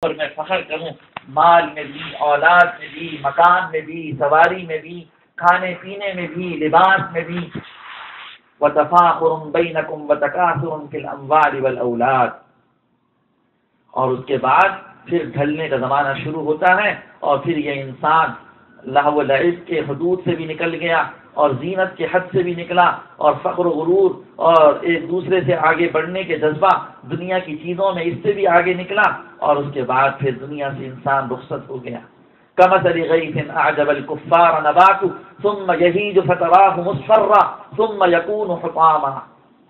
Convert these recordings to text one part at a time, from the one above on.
اور میں فخر کروں، مال میں بھی، اولاد میں بھی، مکان میں بھی، سواری میں بھی، کھانے پینے میں بھی، لباس میں بھی۔ اور اس کے بعد پھر ڈھلنے کا زمانہ شروع ہوتا ہے اور پھر یہ انسان و لعب کے حدود سے بھی نکل گیا۔ اور زینت کے حد سے بھی نکلا اور فخر و غرور اور ایک دوسرے سے آگے بڑھنے کے جذبہ دنیا کی چیزوں میں اس سے بھی آگے نکلا اور اس کے بعد پھر دنیا سے انسان رخصت ہو گیا۔ کمت علی گئی اعجب الکفار نبات ثم یہید فتراہ مصفرہ ثم یکون حطاما۔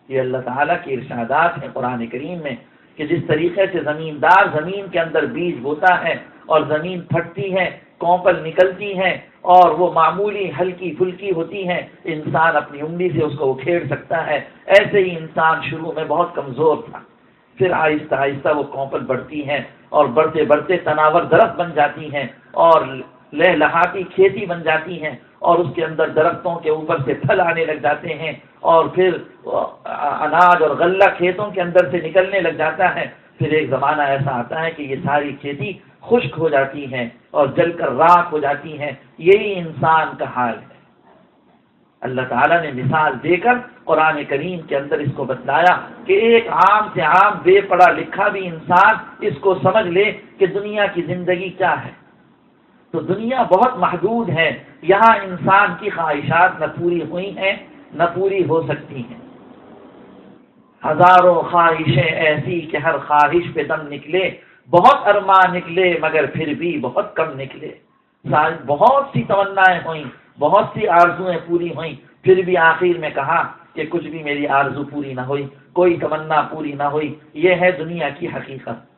یہ اللہ تعالیٰ کے ارشادات ہیں قرآن کریم میں کہ جس طریقے سے زمیندار زمین کے اندر بیج بوتا ہے اور زمین پھٹتی ہے کوپل نکلتی ہیں اور وہ معمولی ہلکی پھلکی ہوتی ہیں، انسان اپنی انگلی سے اس کو کھیڑ سکتا ہے۔ ایسے ہی انسان شروع میں بہت کمزور تھا۔ پھر آہستہ آہستہ وہ کوپل بڑھتی ہیں اور بڑھتے بڑھتے تناور درخت بن جاتی ہیں اور لہ لہاتی کھیتی بن جاتی ہیں اور اس کے اندر درختوں کے اوپر سے پھل آنے لگ جاتے ہیں اور پھر اناج اور غلہ کھیتوں کے اندر سے نکلنے لگ جاتا ہے۔ پھر ایک زمانہ ایسا آتا ہے کہ یہ ساری کھیتی خشک ہو جاتی ہیں اور جل کر راک ہو جاتی ہیں، یہی انسان کا حال ہے۔ اللہ تعالیٰ نے مثال دے کر قرآن کریم کے اندر اس کو بتلایا کہ ایک عام سے عام بے پڑھا لکھا بھی انسان اس کو سمجھ لے کہ دنیا کی زندگی کیا ہے۔ تو دنیا بہت محدود ہے، یہاں انسان کی خواہشات نہ پوری ہوئی ہیں، نہ پوری ہو سکتی ہیں۔ ہزاروں خواہشیں ایسی کہ ہر خواہش پہ دم نکلے بہت ارما نکلے، مگر پھر بھی بہت کم نکلے۔ بہت سی تمنائیں ہوئیں، بہت سی آرزویں پوری ہوئیں۔ پھر بھی آخر میں کہا کہ کچھ بھی میری آرزو پوری نہ ہوئی، کوئی تمنا پوری نہ ہوئی۔ یہ ہے دنیا کی حقیقت۔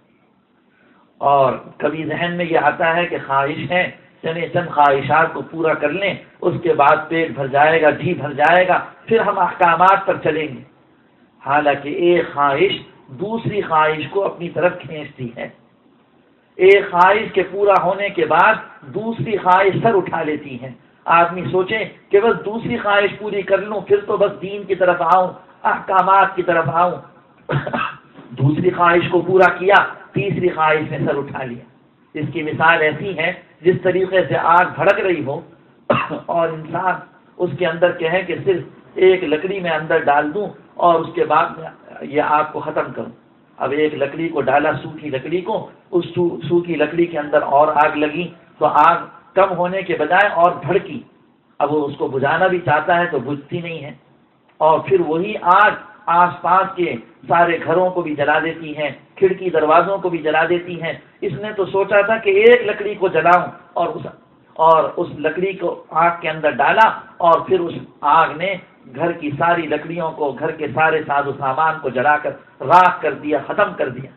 اور کبھی ذہن میں یہ آتا ہے کہ خواہش ہے، چنے چند خواہشات کو پورا کر لیں، اس کے بعد پیٹ بھر جائے گا جی بھر جائے گا، پھر ہم احکامات پر چلیں گے۔ حالانکہ ایک خواہش دوسری خواہش کو اپنی طرف کھینچتی ہے۔ ایک خواہش کے پورا ہونے کے بعد دوسری خواہش سر اٹھا لیتی ہے آدمی سوچے کہ بس دوسری خواہش پوری کر لوں، پھر تو بس دین کی طرف آؤں، احکامات کی طرف آؤں۔ دوسری خواہش کو پورا کیا، تیسری خواہش نے سر اٹھا لیا۔ اس کی مثال ایسی ہے، جس طریقے سے آگ بھڑک رہی ہو اور انسان اس کے اندر کہے کہ صرف ایک لکڑی میں اندر ڈال دوں اور اس کے بعد میں یہ آگ کو ختم کروں۔ اب ایک لکڑی کو ڈالا سوکھی لکڑی کو، اس سوکھی لکڑی کے اندر اور آگ لگی۔ تو آگ کم ہونے کے بجائے اور بھڑکی۔ اب وہ اس کو بجھانا بھی چاہتا ہے تو بجھتی نہیں ہے۔ اور پھر وہی آگ آس پاس کے سارے گھروں کو بھی جلا دیتی ہیں کھڑکی دروازوں کو بھی جلا دیتی ہیں اس نے تو سوچا تھا کہ ایک لکڑی کو جلاؤں اور اس اور اس لکڑی کو آگ کے اندر ڈالا اور پھر اس آگ نے گھر کی ساری لکڑیوں کو، گھر کے سارے ساز و سامان کو جلا کر راک کر دیا، ختم کر دیا۔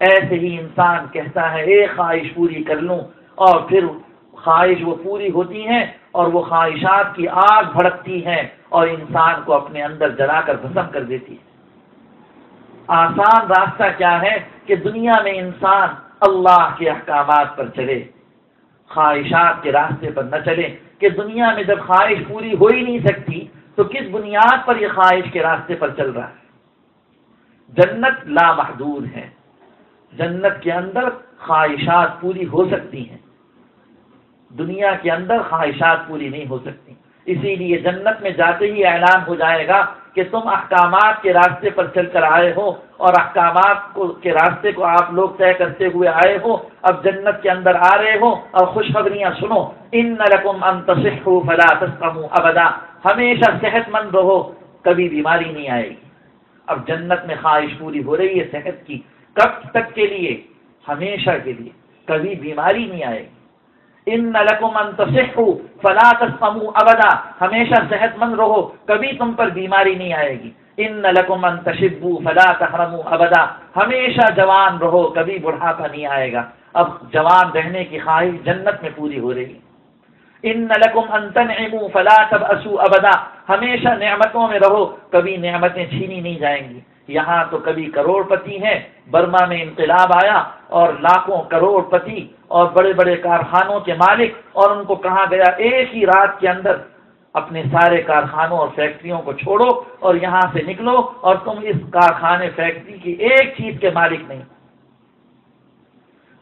ایسے ہی انسان کہتا ہے ایک خواہش پوری کر لوں۔ اور پھر خواہش وہ پوری ہوتی ہے اور وہ خواہشات کی آگ بھڑکتی ہے اور انسان کو اپنے اندر جلا کر بسم کر دیتی ہے آسان راستہ کیا ہے کہ دنیا میں انسان اللہ کے احکامات پر چلے۔ خواہشات کے راستے پر نہ چلے کہ دنیا میں جب خواہش پوری ہو ہی نہیں سکتی تو کس بنیاد پر یہ خواہش کے راستے پر چل رہا ہے؟ جنت لامحدود ہے۔ جنت کے اندر خواہشات پوری ہو سکتی ہیں۔ دنیا کے اندر خواہشات پوری نہیں ہو سکتی۔ اسی لیے جنت میں جاتے ہی اعلان ہو جائے گا کہ تم احکامات کے راستے پر چل کر آئے ہو اور احکامات کو کے راستے کو آپ لوگ طے کرتے ہوئے آئے ہو، اب جنت کے اندر آ رہے ہو اور خوشخبریاں سنو۔ ان رقم فلا ابدا۔ ہمیشہ صحت مند رہو، کبھی بیماری نہیں آئے گی۔ اب جنت میں خواہش پوری ہو رہی ہے صحت کی۔ کب تک کے لیے؟ ہمیشہ کے لیے۔ کبھی بیماری نہیں آئے گی۔ ان نلکم انتصحو فلا تسقمو ابدا ہمیشہ صحت مند رہو، کبھی تم پر بیماری نہیں آئے گی۔ ان نلکم انتشبو فلا تحرمو ابدا ہمیشہ جوان رہو، کبھی بڑھاپا نہیں آئے گا۔ اب جوان رہنے کی خواہش جنت میں پوری ہو رہی۔ ان نلکم انتنعمو فلا تبعسو ابدا ہمیشہ نعمتوں میں رہو، کبھی نعمتیں چھینی نہیں جائیں گی۔ یہاں تو کبھی کروڑ پتی ہیں، برما میں انقلاب آیا اور لاکھوں کروڑ پتی اور بڑے بڑے کارخانوں کے مالک اور ان کو کہا گیا، ایک ہی رات کے اندر اپنے سارے کارخانوں اور فیکٹریوں کو چھوڑو اور یہاں سے نکلو اور تم اس کارخانے فیکٹری کی ایک چیز کے مالک نہیں۔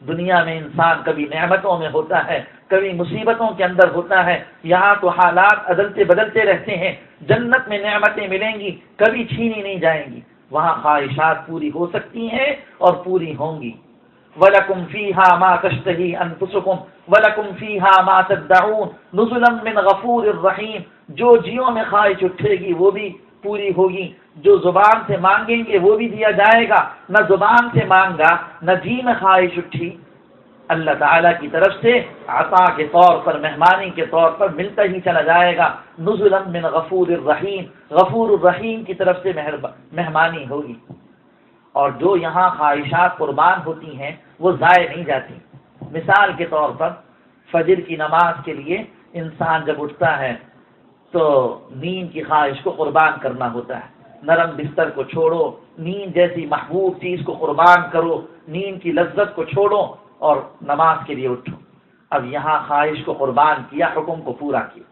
دنیا میں انسان کبھی نعمتوں میں ہوتا ہے، کبھی مصیبتوں کے اندر ہوتا ہے۔ یہاں تو حالات عدلتے بدلتے رہتے ہیں، جنت میں نعمتیں ملیں گی، کبھی چھینی نہیں جائیں گی۔ وہاں خواہشات پوری ہو سکتی ہیں اور پوری ہوں گی۔ وَلَكُمْ فِيهَا مَا تَشْتَهِي أَنفُسُكُمْ وَلَكُمْ فِيهَا مَا تَدَّعُونَ نُزُلًا مِّن غَفُورِ الرَّحِيمِ جو جیوں میں خواہش اٹھے گی وہ بھی پوری ہوگی۔ جو زبان سے مانگیں گے وہ بھی دیا جائے گا۔ نہ زبان سے مانگا، نہ جی میں خواہش اٹھی اللہ تعالیٰ کی طرف سے عطا کے طور پر، مہمانی کے طور پر ملتا ہی چلا جائے گا۔ نزل من غفور الرحیم۔ غفور الرحیم کی طرف سے مہمانی ہوگی۔ اور جو یہاں خواہشات قربان ہوتی ہیں، وہ ضائع نہیں جاتی۔ مثال کے طور پر، فجر کی نماز کے لیے انسان جب اٹھتا ہے، تو نیند کی خواہش کو قربان کرنا ہوتا ہے۔ نرم بستر کو چھوڑو نیند جیسی محبوب چیز کو قربان کرو نیند کی لذت کو چھوڑو اور نماز کے لیے اٹھو۔ اب یہاں خواہش کو قربان کیا، حکم کو پورا کیا۔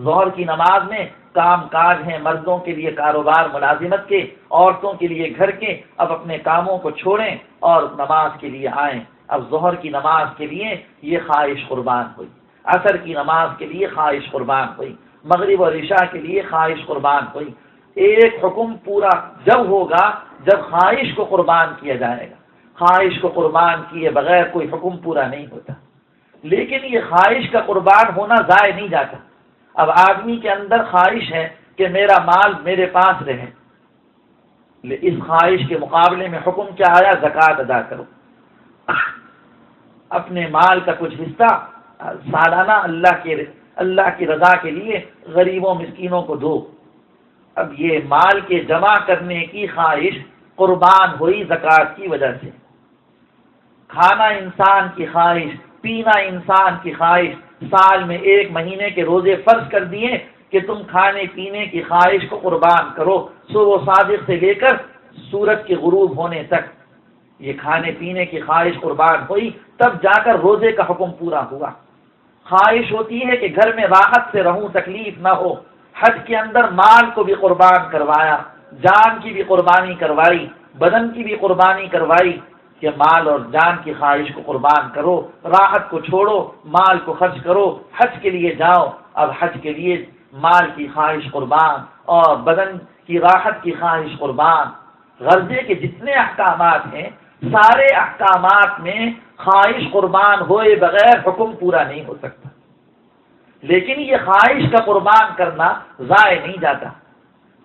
ظہر کی نماز میں کام کاج ہیں مردوں کے لیے کاروبار ملازمت کے، عورتوں کے لیے گھر کے۔ اب اپنے کاموں کو چھوڑیں اور نماز کے لیے آئیں۔ اب ظہر کی نماز کے لیے یہ خواہش قربان ہوئی۔ عصر کی نماز کے لیے خواہش قربان ہوئی۔ مغرب اور عشاء کے لیے خواہش قربان ہوئی۔ ایک حکم پورا جب ہوگا جب خواہش کو قربان کیا جائے گا۔ خواہش کو قربان کیے بغیر کوئی حکم پورا نہیں ہوتا۔ لیکن یہ خواہش کا قربان ہونا ضائع نہیں جاتا۔ اب آدمی کے اندر خواہش ہے کہ میرا مال میرے پاس رہے۔ اس خواہش کے مقابلے میں حکم کیا آیا؟ زکوٰۃ ادا کرو۔ اپنے مال کا کچھ حصہ، سالانہ اللہ کے، اللہ کی رضا کے لیے غریبوں، مسکینوں کو دو۔ اب یہ مال کے جمع کرنے کی خواہش قربان ہوئی زکوٰۃ کی وجہ سے۔ کھانا انسان کی خواہش، پینا انسان کی خواہش، سال میں ایک مہینے کے روزے فرض کر دیے کہ تم کھانے پینے کی خواہش کو قربان کرو صبح و صادق سے لے کر سورج کے غروب ہونے تک۔ یہ کھانے پینے کی خواہش قربان ہوئی، تب جا کر روزے کا حکم پورا ہوا۔ خواہش ہوتی ہے کہ گھر میں راحت سے رہوں، تکلیف نہ ہو۔ حج کے اندر مال کو بھی قربان کروایا، جان کی بھی قربانی کروائی، بدن کی بھی قربانی کروائی۔ کہ مال اور جان کی خواہش کو قربان کرو، راحت کو چھوڑو، مال کو خرچ کرو، حج کے لیے جاؤ۔ اب حج کے لیے مال کی خواہش قربان اور بدن کی راحت کی خواہش قربان۔ غرضے کے جتنے احکامات ہیں، سارے احکامات میں خواہش قربان ہوئے بغیر حکم پورا نہیں ہو سکتا۔ لیکن یہ خواہش کا قربان کرنا ضائع نہیں جاتا،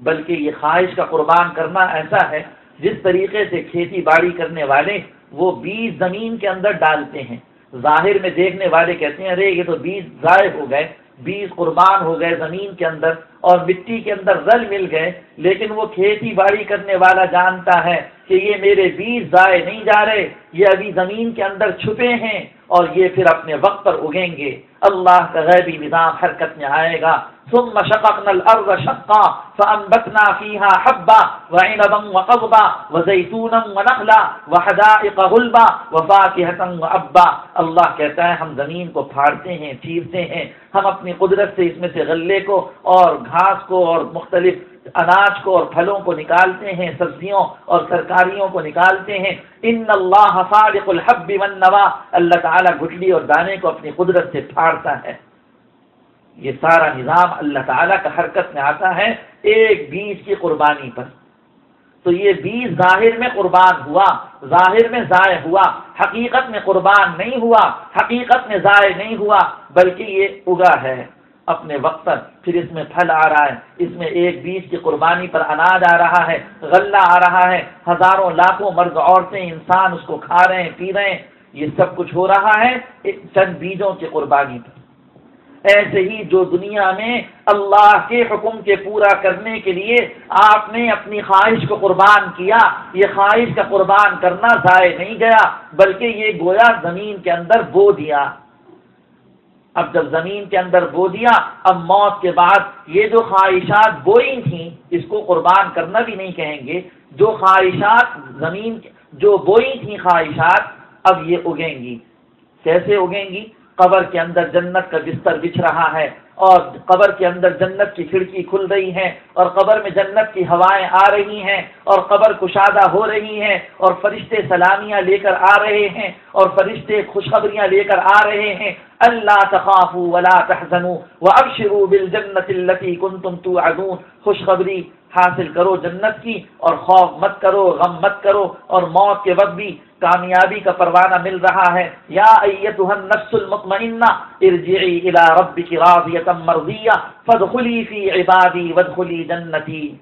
بلکہ یہ خواہش کا قربان کرنا ایسا ہے جس طریقے سے کھیتی باڑی کرنے والے وہ بیج زمین کے اندر ڈالتے ہیں۔ ظاہر میں دیکھنے والے کہتے ہیں، ارے یہ تو بیج ضائع ہو گئے، بیج قربان ہو گئے زمین کے اندر اور مٹی کے اندر رل مل گئے، لیکن وہ کھیتی باڑی کرنے والا جانتا ہے کہ یہ میرے بیج ضائع نہیں جا رہے، یہ ابھی زمین کے اندر چھپے ہیں۔ اور یہ پھر اپنے وقت پر اگیں گے۔ اللہ کا غیبی نظام حرکت میں آئے گا۔ ثم شققنا الارض شقا فانبتنا فيها حبا وعنبا وقضبا وزيتونا ونخلا وحدائق غلبا وفاكهة وابا اللہ کہتا ہے، ہم زمین کو پھاڑتے ہیں، چیرتے ہیں۔ ہم اپنی قدرت سے اس میں سے غلے کو اور گھاس کو اور مختلف اناج کو اور پھلوں کو نکالتے ہیں، سبزیوں اور ترکاریوں کو نکالتے ہیں۔ ان اللہ فارق الحب والنوا، اللہ تعالیٰ گٹلی اور دانے کو اپنی قدرت سے پھاڑتا ہے۔ یہ سارا نظام اللہ تعالیٰ کا حرکت میں آتا ہے ایک بیج کی قربانی پر۔ تو یہ بیج ظاہر میں قربان ہوا، ظاہر میں ضائع ہوا، حقیقت میں قربان نہیں ہوا، حقیقت میں ضائع نہیں ہوا، بلکہ یہ اگا ہے۔ اپنے وقت پر، پھر اس میں پھل آ رہا ہے، اس میں ایک بیج کی قربانی پر اناج آ رہا ہے، غلہ آ رہا ہے، ہزاروں لاکھوں مرد عورتیں، انسان اس کو کھا رہے ہیں، پی رہے ہیں، یہ سب کچھ ہو رہا ہے چند بیجوں کی قربانی پر۔ ایسے ہی جو دنیا میں اللہ کے حکم کے پورا کرنے کے لیے آپ نے اپنی خواہش کو قربان کیا، یہ خواہش کا قربان کرنا ضائع نہیں گیا، بلکہ یہ گویا زمین کے اندر بو دیا۔ اب جب زمین کے اندر بو دیا، اب موت کے بعد یہ جو خواہشات بوئی تھیں، اس کو قربان کرنا بھی نہیں کہیں گے، جو خواہشات زمین جو بوئی تھیں خواہشات، اب یہ اگیں گی۔ کیسے اگیں گی؟ قبر کے اندر جنت کا بستر بچھ رہا ہے اور قبر کے اندر جنت کی کھڑکی کھل رہی ہے اور قبر میں جنت کی ہوائیں آ رہی ہیں اور قبر کشادہ ہو رہی ہیں اور فرشتے سلامیاں لے کر آ رہے ہیں اور فرشتے خوشخبریاں لے کر آ رہے ہیں۔ اللہ تخافوا ولا تحزنوا وابشروا بالجنت التي كنتم توعدون۔ خوشخبری حاصل کرو جنت کی اور خوف مت کرو، غم مت کرو اور موت کے وقت بھی کامیابی کا پروانہ مل رہا ہے۔ یا ایتها النفس المطمئنہ، ارجعی الى ربک راضیہ مرضیہ، فادخلی فی عبادی، وادخلی جنتی۔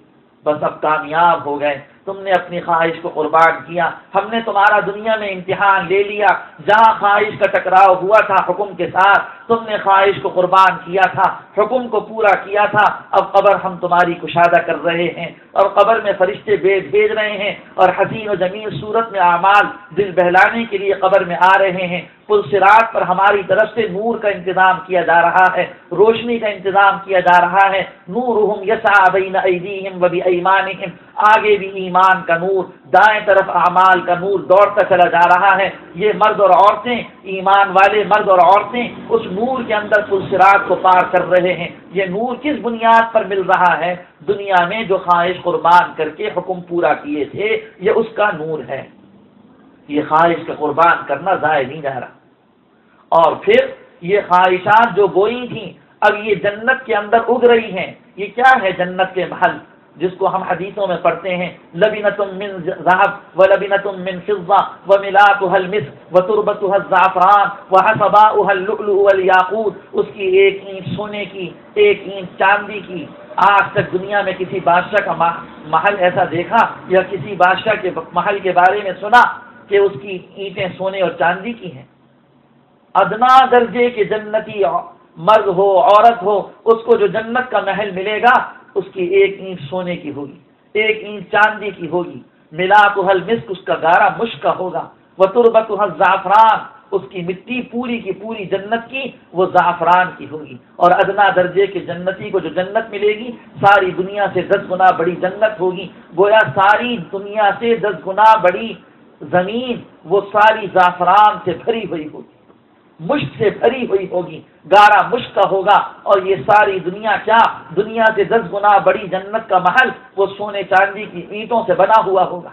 بس اب کامیاب ہو گئے۔ تم نے اپنی خواہش کو قربان کیا، ہم نے تمہارا دنیا میں امتحان لے لیا، جہاں خواہش کا ٹکراؤ ہوا تھا حکم کے ساتھ، تم نے خواہش کو قربان کیا تھا، حکم کو پورا کیا تھا، اب قبر ہم تمہاری کشادہ کر رہے ہیں اور قبر میں فرشتے بھیج بھیج رہے ہیں اور حسین و جمیل صورت میں اعمال دل بہلانے کے لیے قبر میں آ رہے ہیں۔ پل سراج پر ہماری طرف سے نور کا انتظام کیا جا رہا ہے، روشنی کا انتظام کیا جا رہا ہے۔ نور یسا بین ایدیہم و بی ایمانہم۔ آگے بھی ایمان کا نور، دائیں طرف اعمال کا نور دوڑتا چلا جا رہا ہے۔ یہ مرد اور عورتیں، ایمان والے مرد اور عورتیں اس نور کے اندر پلسرات کو پار کر رہے ہیں۔ یہ نور کس بنیاد پر مل رہا ہے؟ دنیا میں جو خواہش قربان کر کے حکم پورا کیے تھے، یہ اس کا نور ہے۔ یہ خواہش کا قربان کرنا ضائع نہیں جا رہا۔ اور پھر یہ خواہشات جو بوئی تھیں، اب یہ جنت کے اندر اگ رہی ہیں۔ یہ کیا ہے جنت کے محل؟ جس کو ہم حدیثوں میں پڑھتے ہیں لبنت من ذهب و من فضه و المسك و تربتها الزعفران و حسباؤها اللؤلؤ والياقوت اس کی ایک اینٹ سونے کی، ایک اینٹ چاندی کی۔ آج تک دنیا میں کسی بادشاہ کا محل ایسا دیکھا یا کسی بادشاہ کے محل کے بارے میں سنا کہ اس کی اینٹیں سونے اور چاندی کی ہیں؟ ادنا درجے کے جنتی مرد ہو، عورت ہو، اس کو جو جنت کا محل ملے گا اس کی ایک اینٹ سونے کی ہوگی، ایک اینٹ چاندی کی ہوگی۔ ملا تو حل مسک اس کا گارا مشک کا ہوگا۔ وہ تربت حل زعفران اس کی مٹی پوری کی پوری جنت کی وہ زعفران کی ہوگی۔ اور ادنا درجے کے جنتی کو جو جنت ملے گی، ساری دنیا سے دس گنا بڑی جنت ہوگی۔ گویا ساری دنیا سے دس گنا بڑی زمین وہ ساری زعفران سے بھری ہوئی ہوگی۔ مشک سے بھری ہوئی ہوگی، گارا مشک کا ہوگا، اور یہ ساری دنیا کیا؟ دنیا سے دس گنا بڑی جنت کا محل، وہ سونے چاندی کی اینٹوں سے بنا ہوا ہوگا۔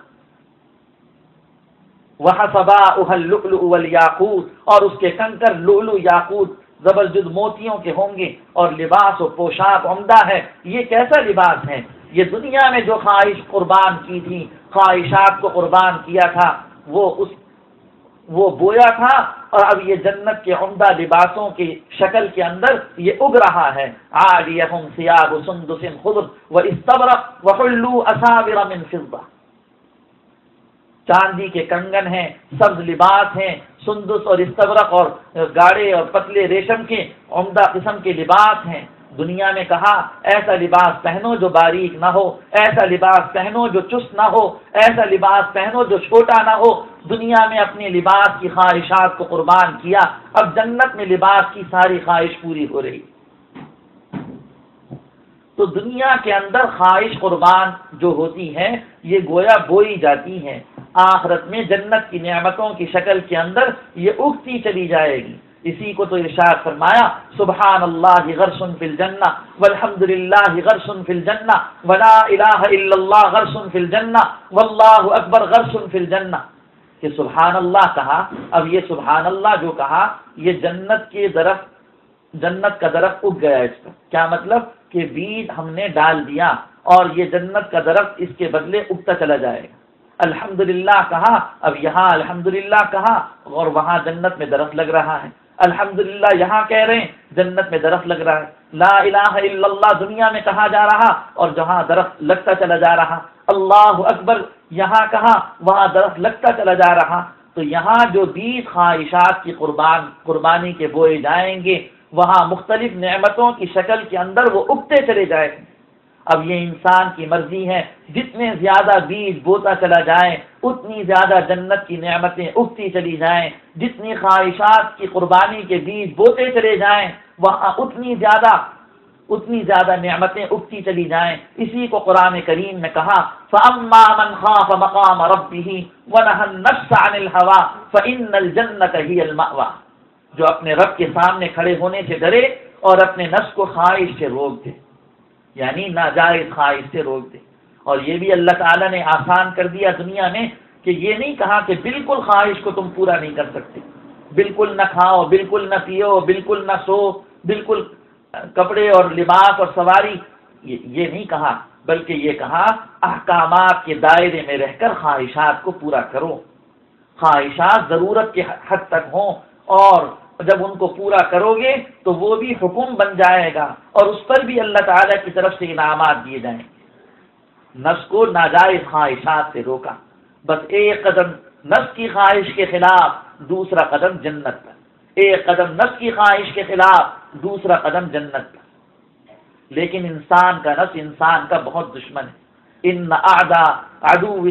وہ سبا اہل لکل یاقوت اور اس کے کنکر لولو یاقوت زبرجد موتیوں کے ہوں گے، اور لباس و پوشاک عمدہ ہے۔ یہ کیسا لباس ہے؟ یہ دنیا میں جو خواہش قربان کی تھی، خواہشات کو قربان کیا تھا، وہ اس وہ بویا تھا اور اب یہ جنت کے عمدہ لباسوں کی شکل کے اندر یہ اگ رہا ہے۔ سیاب سندس خضر و استبرق وحلو اساور من فضہ۔ چاندی کے کنگن ہیں، سبز لباس ہیں، سندس اور استبرق اور گاڑے اور پتلے ریشم کے عمدہ قسم کے لباس ہیں۔ دنیا میں کہا، ایسا لباس پہنو جو باریک نہ ہو، ایسا لباس پہنو جو چست نہ ہو، ایسا لباس پہنو جو چھوٹا نہ ہو۔ دنیا میں اپنے لباس کی خواہشات کو قربان کیا، اب جنت میں لباس کی ساری خواہش پوری ہو رہی۔ تو دنیا کے اندر خواہش قربان جو ہوتی ہے یہ گویا بوئی جاتی ہے آخرت میں جنت کی نعمتوں کی شکل کے اندر یہ اگتی چلی جائے گی۔ اسی کو تو ارشاد فرمایا سبحان اللہ غرسن فی الجنہ والحمد للہ غرسن فی الجنہ، ولا الہ الا اللہ غرسن فی الجنہ، واللہ اکبر غرسن فی الجنہ۔ کہ سبحان اللہ کہا، اب یہ سبحان اللہ جو کہا، یہ جنت کے درخت، جنت کا درخت اگ گیا اس پر۔ کیا مطلب؟ کہ بیج ہم نے ڈال دیا اور یہ جنت کا درخت اس کے بدلے اگتا چلا جائے گا۔ الحمد کہا، اب یہاں الحمد کہا اور وہاں جنت میں درخت لگ رہا ہے۔ الحمد یہاں کہہ رہے ہیں، جنت میں درخت لگ رہا ہے۔ لا الہ الا اللہ، دنیا میں کہا جا رہا اور جہاں درخت لگتا چلا جا رہا۔ اللہ اکبر، یہاں کہا، وہاں درخت لگتا چلا جا رہا۔ تو یہاں جو بیس خواہشات کی قربان، قربانی کے بوئے جائیں گے، وہاں مختلف نعمتوں کی شکل کے اندر وہ اگتے چلے جائیں گے۔ اب یہ انسان کی مرضی ہے، جتنے زیادہ بیج بوتا چلا جائے، اتنی زیادہ جنت کی نعمتیں اگتی چلی جائیں۔ جتنی خواہشات کی قربانی کے بیج بوتے چلے جائیں، وہاں اتنی زیادہ اتنی زیادہ نعمتیں اگتی چلی جائیں۔ اسی کو قرآن کریم میں کہا، فَأَمَّا مَنْ خَافَ مَقَامَ رَبِّهِ وَنَهَا النَّفْسَ عَنِ الْهَوَى فَإِنَّ الْجَنَّةَ هِيَ الْمَأْوَى۔ جو اپنے رب کے سامنے کھڑے ہونے سے ڈرے اور اپنے نفس کو خواہش سے روک دے۔ یعنی ناجائز خواہش سے روک دے۔ اور یہ بھی اللہ تعالیٰ نے آسان کر دیا دنیا میں کہ یہ نہیں کہا کہ بالکل خواہش کو تم پورا نہیں کر سکتے۔ بالکل نہ کھاؤ، بالکل نہ پیو، بالکل نہ سو، بالکل کپڑے اور لباس اور سواری۔ یہ نہیں کہا، بلکہ یہ کہا، احکامات کے دائرے میں رہ کر خواہشات کو پورا کرو۔ خواہشات ضرورت کے حد تک ہوں اور جب ان کو پورا کرو گے تو وہ بھی حکم بن جائے گا اور اس پر بھی اللہ تعالیٰ کی طرف سے انعامات دیے جائیں گے۔ نفس کو ناجائز خواہشات سے روکا۔ بس ایک قدم نفس کی خواہش کے خلاف، دوسرا قدم جنت پر۔ ایک قدم نفس کی خواہش کے خلاف، دوسرا قدم جنت پر۔ لیکن انسان کا نفس انسان کا بہت دشمن ہے۔ ان آدا ادو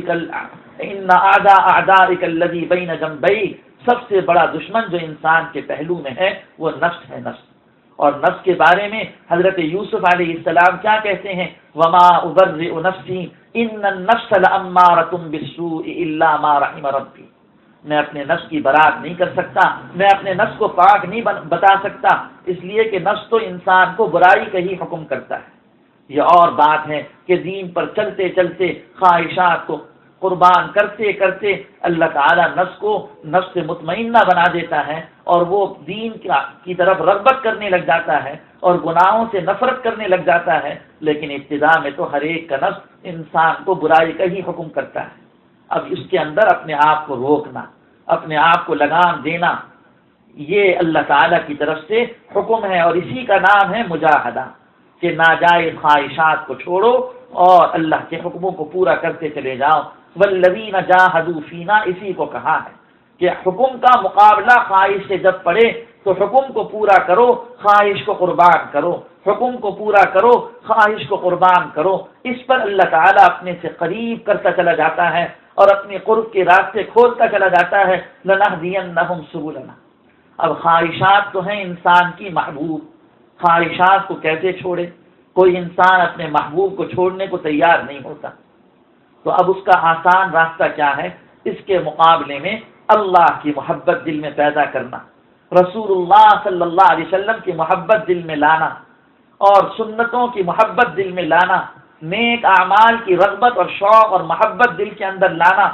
ان آدا آدا اکلدی بین جمبئی سب سے بڑا دشمن جو انسان کے پہلو میں ہے، وہ نفس ہے نفس۔ اور نفس کے بارے میں حضرت یوسف علیہ السلام کیا کہتے ہیں؟ وما ابر نفسی ان نفس الامارتم بالسوء الا ما رحم ربی میں اپنے نفس کی برات نہیں کر سکتا، میں اپنے نفس کو پاک نہیں بتا سکتا۔ اس لیے کہ نفس تو انسان کو برائی کا ہی حکم کرتا ہے۔ یہ اور بات ہے کہ دین پر چلتے چلتے خواہشات کو قربان کرتے کرتے اللہ تعالیٰ نفس کو نفس سے مطمئنہ بنا دیتا ہے اور وہ دین کی طرف رغبت کرنے لگ جاتا ہے اور گناہوں سے نفرت کرنے لگ جاتا ہے، لیکن ابتدا میں تو ہر ایک کا نفس انسان کو برائی کا ہی حکم کرتا ہے۔ اب اس کے اندر اپنے آپ کو روکنا، اپنے آپ کو لگام دینا، یہ اللہ تعالی کی طرف سے حکم ہے اور اسی کا نام ہے مجاہدہ۔ کہ ناجائز خواہشات کو چھوڑو اور اللہ کے حکموں کو پورا کرتے چلے جاؤ۔ ولوین جاہدو فینا، اسی کو کہا ہے کہ حکم کا مقابلہ خواہش سے جب پڑے تو حکم کو پورا کرو، خواہش کو قربان کرو، حکم کو پورا کرو، خواہش کو قربان کرو۔ اس پر اللہ تعالیٰ اپنے سے قریب کرتا چلا جاتا ہے اور اپنے قرب کے راستے کھولتا چلا جاتا ہے۔ لنا دین نہ اب خواہشات تو ہیں انسان کی محبوب۔ خواہشات کو کیسے چھوڑے؟ کوئی انسان اپنے محبوب کو چھوڑنے کو تیار نہیں ہوتا۔ تو اب اس کا آسان راستہ کیا ہے؟ اس کے مقابلے میں اللہ کی محبت دل میں پیدا کرنا رسول اللہ صلی اللہ علیہ وسلم کی محبت دل میں لانا اور سنتوں کی محبت دل میں لانا، نیک اعمال کی رغبت اور شوق اور محبت دل کے اندر لانا،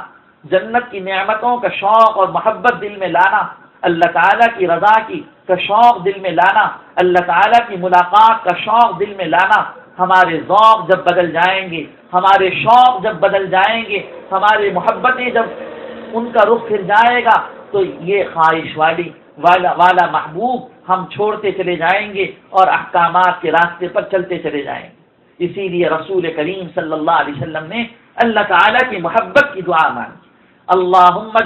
جنت کی نعمتوں کا شوق اور محبت دل میں لانا، اللہ تعالیٰ کی رضا کی کا شوق دل میں لانا، اللہ تعالیٰ کی ملاقات کا شوق دل میں لانا، ہمارے ذوق جب بدل جائیں گے ہمارے شوق جب بدل جائیں گے ہمارے محبتیں جب ان کا رخ پھر جائے گا، تو یہ خواہش والی، والا والا محبوب ہم چھوڑتے چلے جائیں گے اور احکامات کے راستے پر چلتے چلے جائیں گے۔ اسی لیے رسول کریم صلی اللہ علیہ وسلم نے اللہ تعالیٰ کی محبت کی دعا مانگی۔ اللہ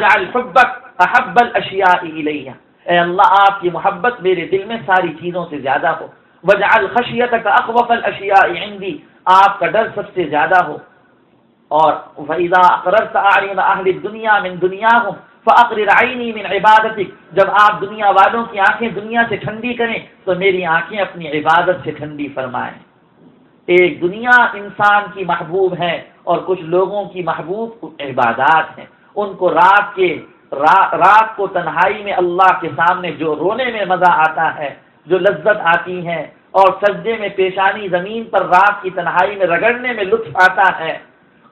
احب الاشیاء الیہ۔ اے اللہ، آپ کی محبت میرے دل میں ساری چیزوں سے زیادہ ہو۔ وجعل خشیتک اخوف الاشیاء عندی۔ آپ کا ڈر سب سے زیادہ ہو۔ اور وَإِذَا أَقْرَرْتَ أَعْلِمَ أَهْلِ الدُّنْيَا مِن دُنْيَاهُمْ فَأَقْرِرْ عَيْنِي مِنْ عِبَادَتِكَ۔ جب آپ دنیا والوں کی آنکھیں دنیا سے ٹھنڈی کریں، تو میری آنکھیں اپنی عبادت سے ٹھنڈی فرمائیں۔ ایک دنیا انسان کی محبوب ہے اور کچھ لوگوں کی محبوب عبادات ہیں۔ ان کو رات کے رات کو تنہائی میں اللہ کے سامنے جو رونے میں مزہ آتا ہے، جو لذت آتی ہے اور سجدے میں پیشانی زمین پر رات کی تنہائی میں رگڑنے میں لطف آتا ہے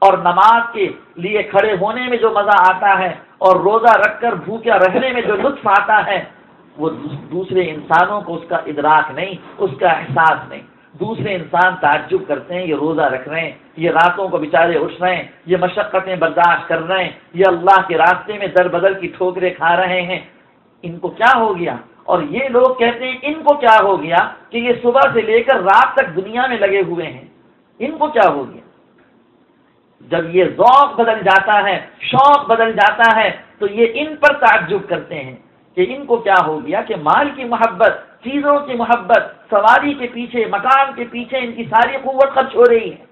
اور نماز کے لیے کھڑے ہونے میں جو مزہ آتا ہے اور روزہ رکھ کر بھوکیا رہنے میں جو لطف آتا ہے، وہ دوسرے انسانوں کو اس کا ادراک نہیں، اس کا احساس نہیں۔ دوسرے انسان تعجب کرتے ہیں، یہ روزہ رکھ رہے ہیں، یہ راتوں کو بےچارے اٹھ رہے ہیں، یہ مشقتیں برداشت کر رہے ہیں، یہ اللہ کے راستے میں در بدل کی ٹھوکرے کھا رہے ہیں۔ ان کو کیا ہو گیا؟ اور یہ لوگ کہتے ہیں ان کو کیا ہو گیا کہ یہ صبح سے لے کر رات تک دنیا میں لگے ہوئے ہیں؟ ان کو کیا ہو گیا؟ جب یہ ذوق بدل جاتا ہے، شوق بدل جاتا ہے، تو یہ ان پر تعجب کرتے ہیں کہ ان کو کیا ہو گیا کہ مال کی محبت، چیزوں کی محبت، سواری کے پیچھے، مکان کے پیچھے ان کی ساری قوت خرچ ہو رہی ہے۔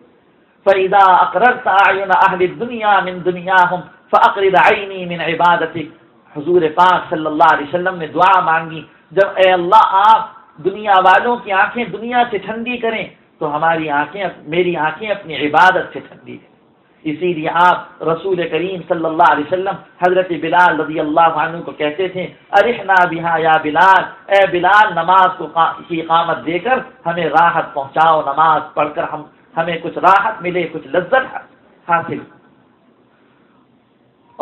فریدا اقرر دنیا من دنیا ہوں فقر آئینی من عبادت حضور پاک صلی اللہ علیہ وسلم نے دعا مانگی، جب اے اللہ، آپ دنیا والوں کی آنکھیں دنیا سے ٹھنڈی کریں، تو ہماری آنکھیں، میری آنکھیں اپنی عبادت سے ٹھنڈی کریں۔ اسی لیے آپ رسول کریم صلی اللہ علیہ وسلم حضرت بلال رضی اللہ عنہ کو کہتے تھے، ارحنا بہا یا بلال، اے بلال، نماز کو کی قامت دے کر ہمیں راحت پہنچاؤ، نماز پڑھ کر ہم، ہمیں کچھ راحت ملے، کچھ لذت حاصل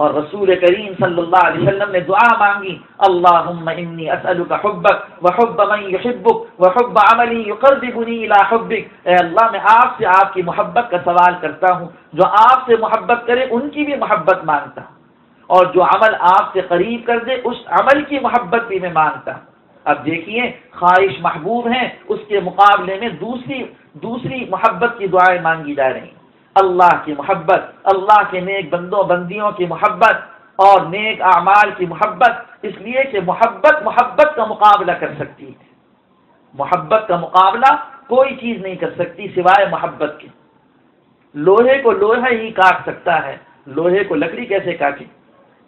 اور رسول کریم صلی اللہ علیہ وسلم نے دعا مانگی، اللہم انی اسألک حبک وحب من یحبک وحب عملی یقربنی الى حبک. اے اللہ، میں آپ سے آپ کی محبت کا سوال کرتا ہوں، جو آپ سے محبت کرے، ان کی بھی محبت مانگتا ہوں، اور جو عمل آپ سے قریب کر دے، اس عمل کی محبت بھی میں مانگتا ہوں۔ اب دیکھیے، خواہش محبوب ہیں، اس کے مقابلے میں دوسری دوسری محبت کی دعائیں مانگی جا رہی ہیں۔ اللہ کی محبت، اللہ کے نیک بندوں، بندیوں کی محبت اور نیک اعمال کی محبت۔ اس لیے کہ محبت محبت کا مقابلہ کر سکتی ہے۔ محبت کا مقابلہ کوئی چیز نہیں کر سکتی سوائے محبت کے۔ لوہے کو لوہا ہی کاٹ سکتا ہے۔ لوہے کو لکڑی کیسے کاٹے؟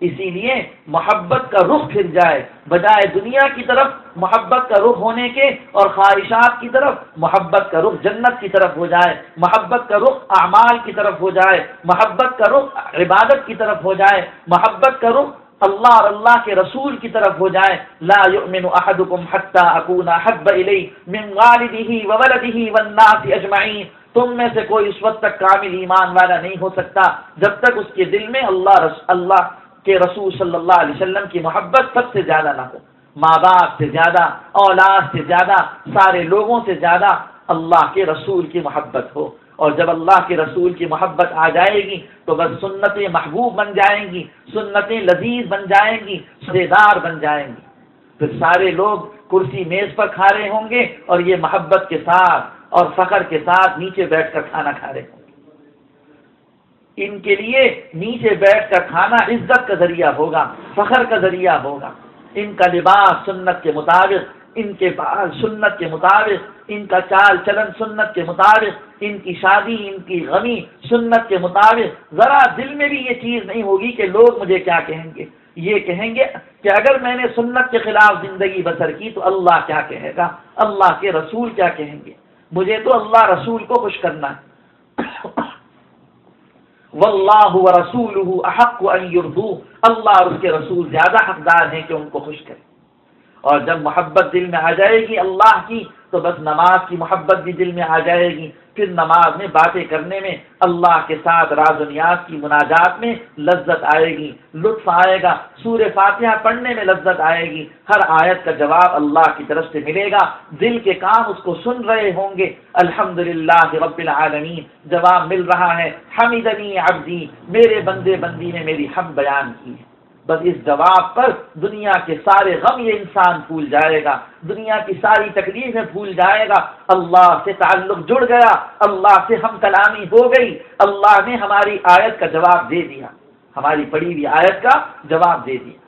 اسی لیے محبت کا رخ پھر جائے، بجائے دنیا کی طرف محبت کا رخ ہونے کے اور خواہشات کی طرف محبت کا رخ جنت کی طرف ہو جائے، محبت کا رخ اعمال کی طرف ہو جائے، محبت کا رخ عبادت کی طرف ہو جائے، محبت کا رخ اللہ اور اللہ کے رسول کی طرف ہو جائے۔ لا يؤمن احدكم حتى اكون احب اليه من والده وولده والناس اجمعين تم میں سے کوئی اس وقت تک کامل ایمان والا نہیں ہو سکتا جب تک اس کے دل میں اللہ رس اللہ کہ رسول صلی اللہ علیہ وسلم کی محبت سب سے زیادہ نہ ہو۔ ماں باپ سے زیادہ، اولاد سے زیادہ، سارے لوگوں سے زیادہ اللہ کے رسول کی محبت ہو۔ اور جب اللہ کے رسول کی محبت آ جائے گی تو بس سنتیں محبوب بن جائیں گی، سنتیں لذیذ بن جائیں گی دار بن جائیں گی۔ پھر سارے لوگ کرسی میز پر کھا رہے ہوں گے اور یہ محبت کے ساتھ اور فخر کے ساتھ نیچے بیٹھ کر کھانا کھا رہے ہوں گے۔ ان کے لیے نیچے بیٹھ کر کھانا عزت کا ذریعہ ہوگا، فخر کا ذریعہ ہوگا۔ ان کا لباس سنت کے مطابق، ان کے پاس سنت کے مطابق، ان کا چال چلن سنت کے مطابق، ان کی شادی، ان کی غمی سنت کے مطابق۔ ذرا دل میں بھی یہ چیز نہیں ہوگی کہ لوگ مجھے کیا کہیں گے۔ یہ کہیں گے کہ اگر میں نے سنت کے خلاف زندگی بسر کی تو اللہ کیا کہے گا؟ اللہ کے رسول کیا کہیں گے؟ مجھے تو اللہ رسول کو خوش کرنا ہے۔ واللہ ورسولہ احق ان یردو اللہ اور اس کے رسول زیادہ حقدار ہیں کہ ان کو خوش کریں۔ اور جب محبت دل میں آ جائے گی اللہ کی، تو بس نماز کی محبت بھی دل میں آ جائے گی۔ پھر نماز میں باتیں کرنے میں اللہ کے ساتھ راز و نیاز کی مناجات میں لذت آئے گی، لطف آئے گا سور فاتحہ پڑھنے میں لذت آئے گی۔ ہر آیت کا جواب اللہ کی طرف سے ملے گا۔ دل کے کام اس کو سن رہے ہوں گے۔ الحمد للہ رب العالمین، جواب مل رہا ہے۔ حمیدنی عبدی، میرے بندے بندی نے میری ہم بیان کی ہے۔ بس اس جواب پر دنیا کے سارے غم یہ انسان بھول جائے گا، دنیا کی ساری تکلیفیں بھول جائے گا۔ اللہ سے تعلق جڑ گیا، اللہ سے ہم کلامی ہو گئی، اللہ نے ہماری آیت کا جواب دے دیا۔ ہماری پڑی ہوئی آیت کا جواب دے دیا۔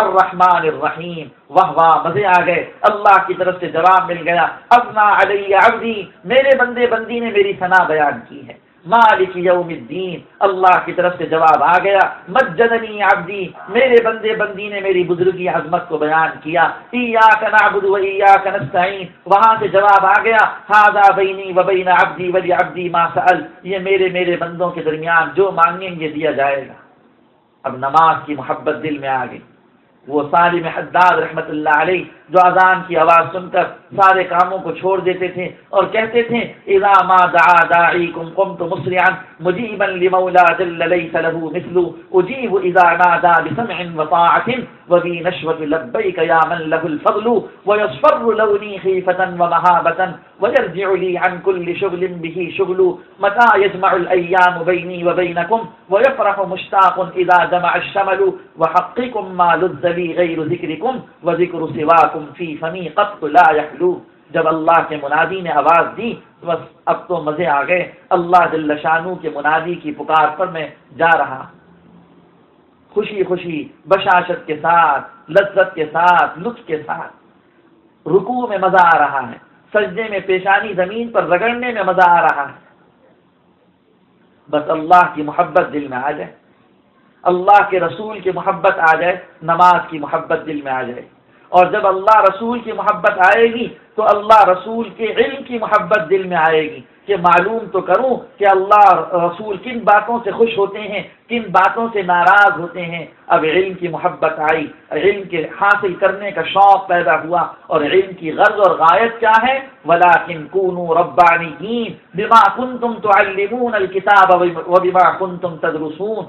الرحمن الرحیم، واہ واہ، مزے آ گئے۔ اللہ کی طرف سے جواب مل گیا۔ ابنا علیہ عبدی، میرے بندے بندی نے میری ثنا بیان کی ہے۔ مالک یوم الدین اللہ کی طرف سے جواب آ گیا، مجدنی عبدی، میرے بندے بندی نے میری بزرگی عظمت کو بیان کیا، ایاک نعبد و ایاک نستعین، وہاں سے جواب آ گیا، ہاذا بینی و بین عبدی ولی عبدی ما سأل یہ میرے میرے بندوں کے درمیان جو مانگیں گے دیا جائے گا۔ اب نماز کی محبت دل میں آ گئی۔ وہ سالم حداد رحمت اللہ علیہ جو اذان کی آواز سن کر سارے کاموں کو چھوڑ دیتے تھے اور کہتے تھے، اذا ما دعا داعیکم قمت مسرعا مجیبا لمولا جل لیس له مثل، اجیب اذا نادا بسمع وطاعت وبی نشوت لبیک یا من له الفضل ويصفر لونی خیفتا ومہابتا ويرجع لي عن كل شغل به شغل، متى يجمع الأيام بيني وبينكم ويفرح مشتاق إذا جمع الشمل وحقكم ما لذ لي غير ذكركم وذكر سواكم فی فمی قط لا یخلو جب اللہ کے منادی نے آواز دی بس اب تو مزے آ گئے۔ اللہ جل شانو کے منادی کی پکار پر میں جا رہا۔ خوشی خوشی، بشاشت کے ساتھ، لذت کے ساتھ، لطف کے ساتھ۔ رکوع میں مزہ آ رہا ہے۔ سجدے میں پیشانی زمین پر رگڑنے میں مزہ آ رہا ہے۔ بس اللہ کی محبت دل میں آ جائے۔ اللہ کے رسول کی محبت آ جائے۔ نماز کی محبت دل میں آ جائے۔ اور جب اللہ رسول کی محبت آئے گی تو اللہ رسول کے علم کی محبت دل میں آئے گی کہ معلوم تو کروں کہ اللہ رسول کن باتوں سے خوش ہوتے ہیں، کن باتوں سے ناراض ہوتے ہیں۔ اب علم کی محبت آئی، علم کے حاصل کرنے کا شوق پیدا ہوا اور علم کی غرض اور غائب کیا ہے؟ ولا کن کن ربانی بما کن تم تو الکتاب و بما کن تم تدرسون۔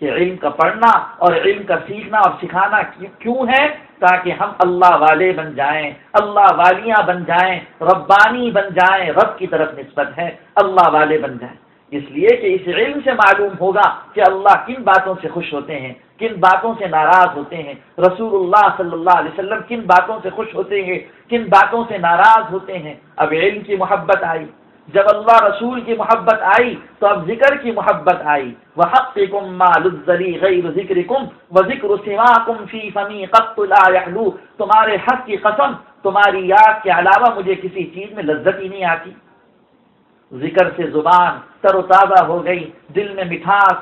کہ علم کا پڑھنا اور علم کا سیکھنا اور سکھانا کیوں ہے؟ تاکہ ہم اللہ والے بن جائیں، اللہ والیاں بن جائیں، ربانی بن جائیں، رب کی طرف نسبت ہے، اللہ والے بن جائیں۔ اس لیے کہ اس علم سے معلوم ہوگا کہ اللہ کن باتوں سے خوش ہوتے ہیں، کن باتوں سے ناراض ہوتے ہیں۔ رسول اللہ صلی اللہ علیہ وسلم کن باتوں سے خوش ہوتے ہیں، کن باتوں سے ناراض ہوتے ہیں۔ اب علم کی محبت آئی۔ جب اللہ رسول کی محبت آئی تو اب ذکر کی محبت آئی۔ وہ حق کم غیر ذکر کم و فی فمی قط تمہارے حق کی قسم، تمہاری یاد کے علاوہ مجھے کسی چیز میں لذت ہی نہیں آتی۔ ذکر سے زبان تر و تازہ ہو گئی، دل میں مٹھاس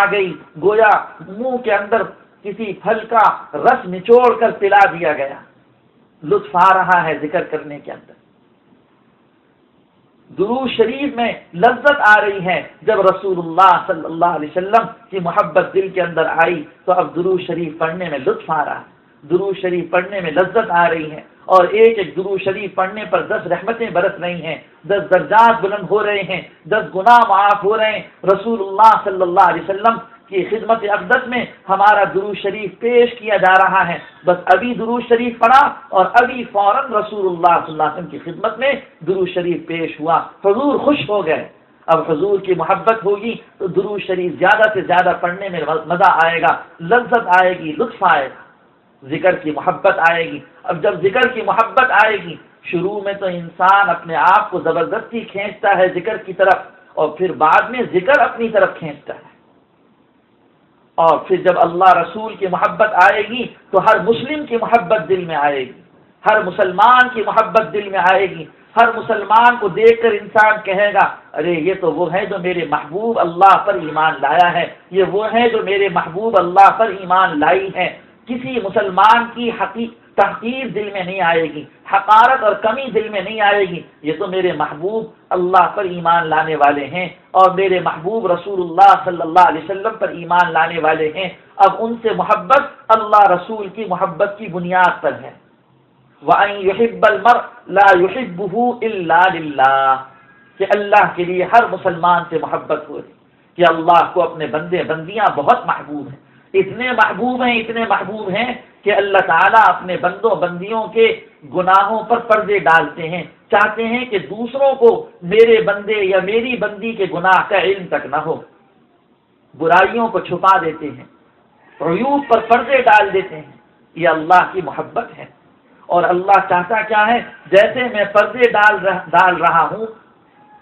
آ گئی، گویا منہ کے اندر کسی پھل کا رس نچوڑ کر پلا دیا گیا۔ لطف آ رہا ہے ذکر کرنے کے اندر۔ درو شریف میں لذت آ رہی ہے جب رسول اللہ صلی اللہ علیہ وسلم کی محبت دل کے اندر آئی تو اب درو شریف پڑھنے میں لطف آ رہا ہے۔ درو شریف پڑھنے میں لذت آ رہی ہے اور ایک ایک درو شریف پڑھنے پر دس رحمتیں برس رہی ہیں، دس درجات بلند ہو رہے ہیں، دس گناہ معاف ہو رہے ہیں۔ رسول اللہ صلی اللہ علیہ وسلم کی خدمت اقدس میں ہمارا درو شریف پیش کیا جا رہا ہے۔ بس ابھی درو شریف پڑھا اور ابھی فوراً رسول اللہ صلی اللہ علیہ وسلم کی خدمت میں درو شریف پیش ہوا۔ حضور خوش ہو گئے۔ اب حضور کی محبت ہوگی تو درو شریف زیادہ سے زیادہ پڑھنے میں مزہ آئے گا۔ لذت آئے گی، لطف آئے گا۔ ذکر کی محبت آئے گی۔ اب جب ذکر کی محبت آئے گی، شروع میں تو انسان اپنے آپ کو زبردستی کھینچتا ہے ذکر کی طرف اور پھر بعد میں ذکر اپنی طرف کھینچتا ہے۔ اور پھر جب اللہ رسول کی محبت آئے گی تو ہر مسلم کی محبت دل میں آئے گی۔ ہر مسلمان کی محبت دل میں آئے گی۔ ہر مسلمان کو دیکھ کر انسان کہے گا، ارے یہ تو وہ ہے جو میرے محبوب اللہ پر ایمان لایا ہے۔ یہ وہ ہے جو میرے محبوب اللہ پر ایمان لائی ہے کسی مسلمان کی حقیق تحقیر دل میں نہیں آئے گی، حقارت اور کمی دل میں نہیں آئے گی۔ یہ تو میرے محبوب اللہ پر ایمان لانے والے ہیں اور میرے محبوب رسول اللہ صلی اللہ علیہ وسلم پر ایمان لانے والے ہیں۔ اب ان سے محبت اللہ رسول کی محبت کی بنیاد پر ہے۔ کہ اللہ کے لیے ہر مسلمان سے محبت ہو رہی، کہ اللہ کو اپنے بندے بندیاں بہت محبوب ہیں۔ اتنے محبوب ہیں، اتنے محبوب ہیں کہ اللہ تعالیٰ اپنے بندوں بندیوں کے گناہوں پر پردے ڈالتے ہیں۔ چاہتے ہیں کہ دوسروں کو میرے بندے یا میری بندی کے گناہ کا علم تک نہ ہو۔ برائیوں کو چھپا دیتے ہیں۔ عیوب پر پردے ڈال دیتے ہیں۔ یہ اللہ کی محبت ہے۔ اور اللہ چاہتا کیا ہے؟ جیسے میں پردے ڈال ڈال رہا ہوں،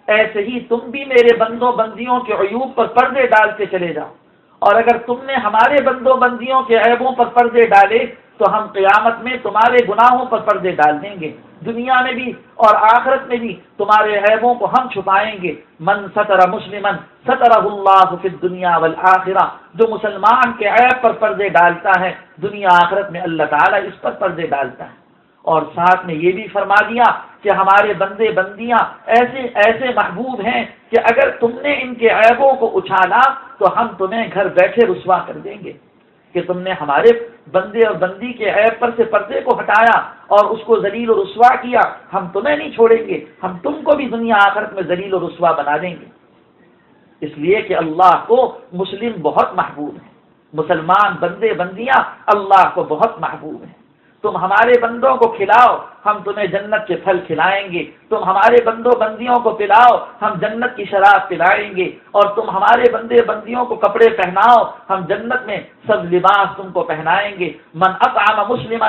ایسے ہی تم بھی میرے بندوں بندیوں کے عیوب پر پردے ڈالتے چلے جاؤ۔ اور اگر تم نے ہمارے بندوں بندیوں کے عیبوں پر پردے ڈالے تو ہم قیامت میں تمہارے گناہوں پر پردے ڈال دیں گے۔ دنیا میں بھی اور آخرت میں بھی تمہارے عیبوں کو ہم چھپائیں گے۔ من سطر مسلم سطر اللہ فی دنیا والآخرہ۔ جو مسلمان کے عیب پر پردے ڈالتا ہے، دنیا آخرت میں اللہ تعالیٰ اس پر پردے ڈالتا ہے۔ اور ساتھ میں یہ بھی فرما دیا کہ ہمارے بندے بندیاں ایسے ایسے محبوب ہیں کہ اگر تم نے ان کے عیبوں کو اچھالا تو ہم تمہیں گھر بیٹھے رسوا کر دیں گے کہ تم نے ہمارے بندے اور بندی کے عیب پر سے پردے کو ہٹایا اور اس کو ذلیل و رسوا کیا، ہم تمہیں نہیں چھوڑیں گے، ہم تم کو بھی دنیا آخرت میں ذلیل و رسوا بنا دیں گے۔ اس لیے کہ اللہ کو مسلم بہت محبوب ہیں، مسلمان بندے بندیاں اللہ کو بہت محبوب ہیں۔ تم ہمارے بندوں کو کھلاؤ، ہم تمہیں جنت کے پھل کھلائیں گے۔ تم ہمارے بندوں بندیوں کو پلاؤ، ہم جنت کی شراب پلائیں گے۔ اور تم ہمارے بندے بندیوں کو کپڑے پہناؤ، ہم جنت میں سب لباس تم کو پہنائیں گے۔ من اطعم مسلم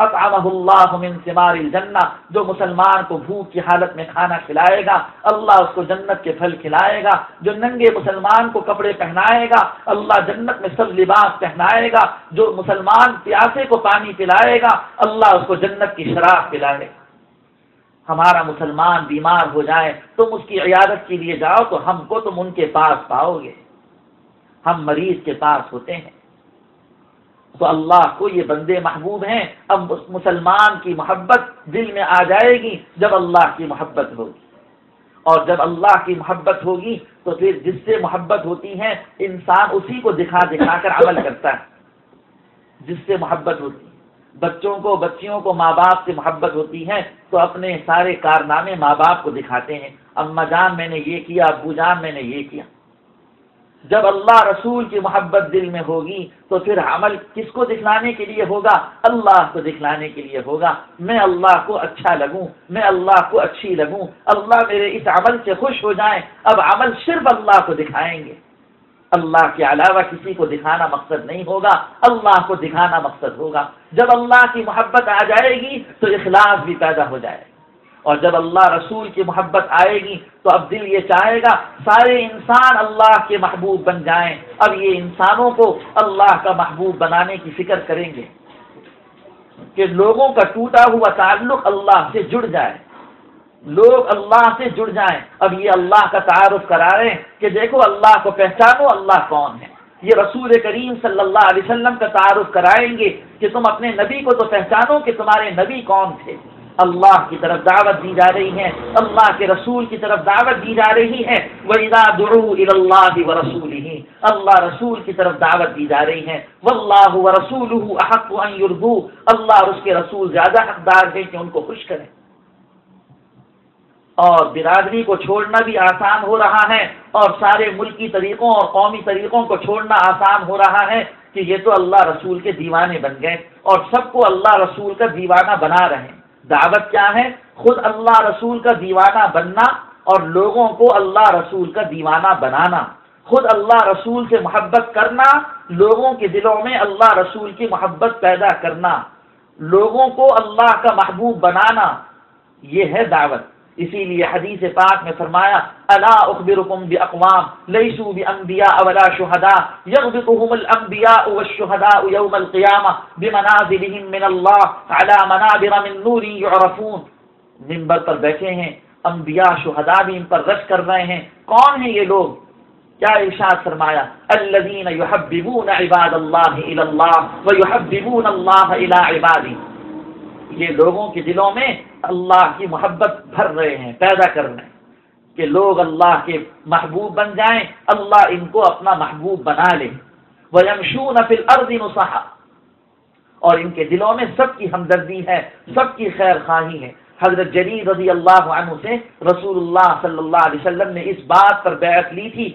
اطعمہ اللہ من ثمار الجنہ، جو مسلمان کو بھوک کی حالت میں کھانا کھلائے گا، اللہ اس کو جنت کے پھل کھلائے گا، جو ننگے مسلمان کو کپڑے پہنائے گا، اللہ جنت میں سب لباس پہنائے گا، جو مسلمان پیاسے کو پانی پلائے گا، اللہ اس کو جنت کی شراب پلائے گا۔ ہمارا مسلمان بیمار ہو جائے، تم اس کی عیادت کے لیے جاؤ تو ہم کو تم ان کے پاس پاؤ گے۔ ہم مریض کے پاس ہوتے ہیں۔ تو اللہ کو یہ بندے محبوب ہیں، اب مسلمان کی محبت دل میں آ جائے گی جب اللہ کی محبت ہوگی۔ اور جب اللہ کی محبت ہوگی تو پھر جس سے محبت ہوتی ہے، انسان اسی کو دکھا دکھا کر عمل کرتا ہے۔ جس سے محبت ہوتی ہے۔ بچوں کو، بچیوں کو ماں باپ سے محبت ہوتی ہے تو اپنے سارے کارنامے ماں باپ کو دکھاتے ہیں۔ اما جان، میں نے یہ کیا، ابو جان، میں نے یہ کیا۔ جب اللہ رسول کی محبت دل میں ہوگی تو پھر عمل کس کو دکھلانے کے لیے ہوگا؟ اللہ کو دکھلانے کے لیے ہوگا۔ میں اللہ کو اچھا لگوں، میں اللہ کو اچھی لگوں۔ اللہ میرے اس عمل سے خوش ہو جائیں۔ اب عمل صرف اللہ کو دکھائیں گے۔ اللہ کے علاوہ کسی کو دکھانا مقصد نہیں ہوگا۔ اللہ کو دکھانا مقصد ہوگا۔ جب اللہ کی محبت آ جائے گی تو اخلاص بھی پیدا ہو جائے گا۔ اور جب اللہ رسول کی محبت آئے گی تو اب دل یہ چاہے گا سارے انسان اللہ کے محبوب بن جائیں۔ اب یہ انسانوں کو اللہ کا محبوب بنانے کی فکر کریں گے کہ لوگوں کا ٹوٹا ہوا تعلق اللہ سے جڑ جائے۔ لوگ اللہ سے جڑ جائیں۔ اب یہ اللہ کا تعارف کرا رہے ہیں کہ دیکھو اللہ کو پہچانو، اللہ کون ہے۔ یہ رسول کریم صلی اللہ علیہ وسلم کا تعارف کرائیں گے کہ تم اپنے نبی کو تو پہچانو کہ تمہارے نبی کون تھے۔ اللہ کی طرف دعوت دی جا رہی ہے، اللہ کے رسول کی طرف دعوت دی جا رہی ہے اللہ و رسول ہی اللہ رسول کی طرف دعوت دی جا رہی ہے۔ واللہ و رسول احق اللہ اور اس کے رسول زیادہ حقدار ہیں کہ ان کو خوش کریں۔ اور برادری کو چھوڑنا بھی آسان ہو رہا ہے، اور سارے ملکی طریقوں اور قومی طریقوں کو چھوڑنا آسان ہو رہا ہے کہ یہ تو اللہ رسول کے دیوانے بن گئے، اور سب کو اللہ رسول کا دیوانہ بنا رہے ہیں۔ دعوت کیا ہے؟ خود اللہ رسول کا دیوانہ بننا اور لوگوں کو اللہ رسول کا دیوانہ بنانا۔ خود اللہ رسول سے محبت کرنا، لوگوں کے دلوں میں اللہ رسول کی محبت پیدا کرنا۔ لوگوں کو اللہ کا محبوب بنانا، یہ ہے دعوت۔ اسی لیے حدیث پاک میں فرمایا، الا اخبركم باقوام ليسوا بانبياء ولا شهداء يغبطهم الانبياء والشهداء يوم القيامه بمنازلهم من الله على منابر من نور يعرفون منبر پر بیٹھے ہیں، انبیاء شہداء بھی ان پر رش کر رہے ہیں۔ کون ہیں یہ لوگ؟ کیا ارشاد فرمایا؟ الذين يحببون عباد الله الى الله ويحببون الله الى عباده یہ لوگوں کے دلوں میں اللہ کی محبت بھر رہے ہیں، پیدا کر رہے ہیں۔ کہ لوگ اللہ کے محبوب بن جائیں، اللہ ان کو اپنا محبوب بنا لے۔ وہ یمشون فل ارد اور ان کے دلوں میں سب کی ہمدردی ہے، سب کی خیر خواہی ہے۔ حضرت جلی رضی اللہ عنہ سے رسول اللہ صلی اللہ علیہ وسلم نے اس بات پر بیعت لی تھی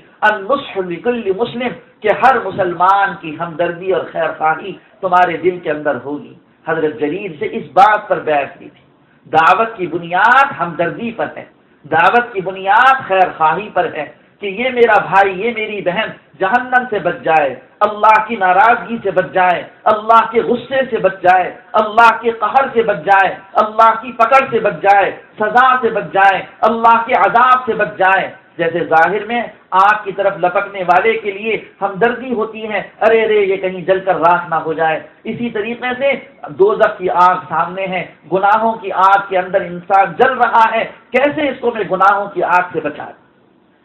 لکل مسلم، کہ ہر مسلمان کی ہمدردی اور خیر خواہی تمہارے دل کے اندر ہوگی۔ حضرت جلیل سے اس بات پر بیعت لی تھی۔ دعوت کی بنیاد ہمدردی پر ہے۔ دعوت کی بنیاد خیر خواہی پر ہے کہ یہ میرا بھائی، یہ میری بہن جہنم سے بچ جائے، اللہ کی ناراضگی سے بچ جائے، اللہ کے غصے سے بچ جائے، اللہ کے قہر سے بچ جائے، اللہ کی پکڑ سے بچ جائے، سزا سے بچ جائے، اللہ کے عذاب سے بچ جائے۔ جیسے ظاہر میں آگ کی طرف لپکنے والے کے لیے ہمدردی ہوتی ہے، ارے ارے، یہ کہیں جل کر راک نہ ہو جائے۔ اسی طریقے سے دو کی آگ سامنے ہے، گناہوں کی آگ کے اندر انسان جل رہا ہے، کیسے اس کو میں گناہوں کی آگ سے بچا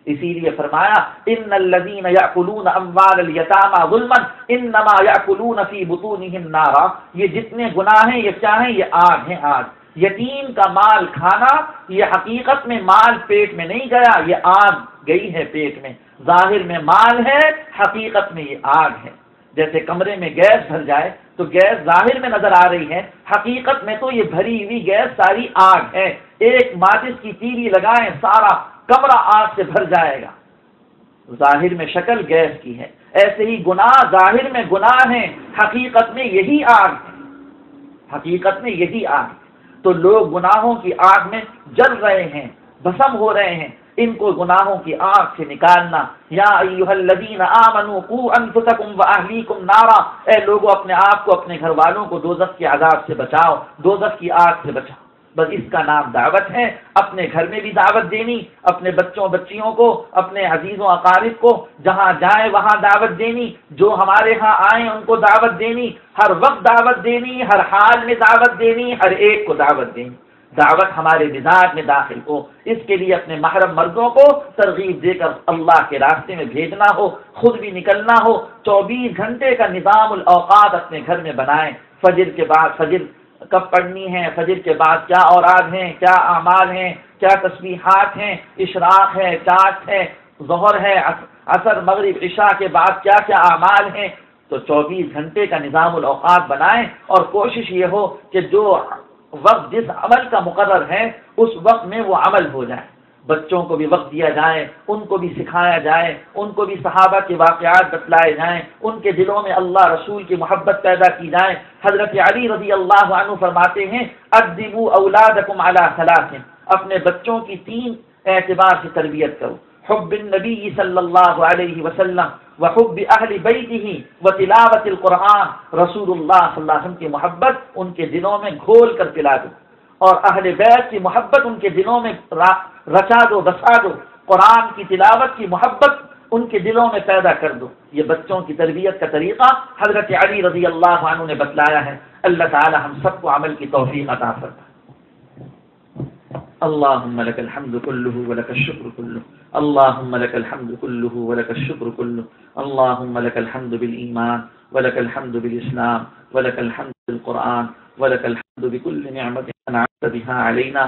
اسی لیے فرمایا، ان الذين ياكلون اموال اليتامى ظلما انما ياكلون في بطونهم نارا یہ جتنے گناہ ہیں، یہ کیا ہیں؟ یہ آگ ہیں، آگ۔ یتیم کا مال کھانا یہ حقیقت میں مال پیٹ میں نہیں گیا، یہ آگ گئی ہے پیٹ میں۔ ظاہر میں مال ہے، حقیقت میں یہ آگ ہے۔ جیسے کمرے میں گیس بھر جائے تو گیس ظاہر میں نظر آ رہی ہے، حقیقت میں تو یہ بھری ہوئی گیس ساری آگ ہے۔ ایک ماچس کی تیری لگائیں، سارا کمرہ آگ سے بھر جائے گا۔ ظاہر میں شکل گیس کی ہے۔ ایسے ہی گناہ ظاہر میں گناہ ہیں، حقیقت میں یہی آگ ہے۔ حقیقت میں یہی آگ ہے۔ تو لوگ گناہوں کی آگ میں جل رہے ہیں، بسم ہو رہے ہیں۔ ان کو گناہوں کی آگ سے نکالنا۔ یا ایوہ الذین آمنوا قو انفسکم و اہلیکم نارا۔ اے لوگو، اپنے آپ کو، اپنے گھر والوں کو دوزخ کی عذاب سے بچاؤ، دوزخ کی آگ سے بچاؤ۔ بس اس کا نام دعوت ہے، اپنے گھر میں بھی دعوت دینی، اپنے بچوں بچیوں کو، اپنے عزیزوں اقارب کو، جہاں جائیں وہاں دعوت دینی، جو ہمارے ہاں آئیں ان کو دعوت دینی، ہر وقت دعوت دینی، ہر حال میں دعوت دینی، ہر ایک کو دعوت دینی۔ دعوت ہمارے مزاج میں داخل ہو، اس کے لیے اپنے محرم مردوں کو ترغیب دے کر اللہ کے راستے میں بھیجنا ہو، خود بھی نکلنا ہو، چوبیس گھنٹے کا نظام الاوقات اپنے گھر میں بنائیں۔ فجر کے بعد، فجر کب پڑھنی ہے فجر کے بعد کیا اوراد ہیں؟ کیا اعمال ہیں؟ کیا تسبیحات ہیں؟ اشراق ہے، چاٹ ہے، ظہر ہے اثر مغرب، عشاء کے بعد کیا کیا اعمال ہیں؟ تو چوبیس گھنٹے کا نظام الاوقات بنائیں اور کوشش یہ ہو کہ جو وقت جس عمل کا مقرر ہے، اس وقت میں وہ عمل ہو جائے۔ بچوں کو بھی وقت دیا جائے، ان کو بھی سکھایا جائے، ان کو بھی صحابہ کے واقعات بتلائے جائیں، ان کے دلوں میں اللہ رسول کی محبت پیدا کی جائے۔ حضرت علی رضی اللہ عنہ فرماتے ہیں، ادبو اولادکم علی ثلاث اپنے بچوں کی تین اعتبار سے تربیت کرو۔ حب النبی صلی اللہ علیہ وسلم وحب اہل بیتہ وتلاوت القرآن۔ رسول اللہ صلی اللہ علیہ وسلم کی محبت ان کے دلوں میں گھول کر پلا دو۔ اور اہل بیت کی محبت ان کے دلوں میں رچا دو، بسا دو، قرآن کی تلاوت کی محبت ان کے دلوں میں پیدا کر دو۔ یہ بچوں کی تربیت کا طریقہ حضرت علی رضی اللہ عنہ نے بتلایا ہے۔ اللہ تعالی ہم سب کو عمل کی توفیق عطا فرمائے۔ اللهم لك الحمد كله ولك الشكر كله اللهم لك الحمد كله ولك الشكر كله اللهم لك الحمد بالإيمان ولك الحمد بالإسلام ولك الحمد بالقرآن ولك الحمد بكل نعمة أنعمت بها علينا